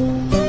了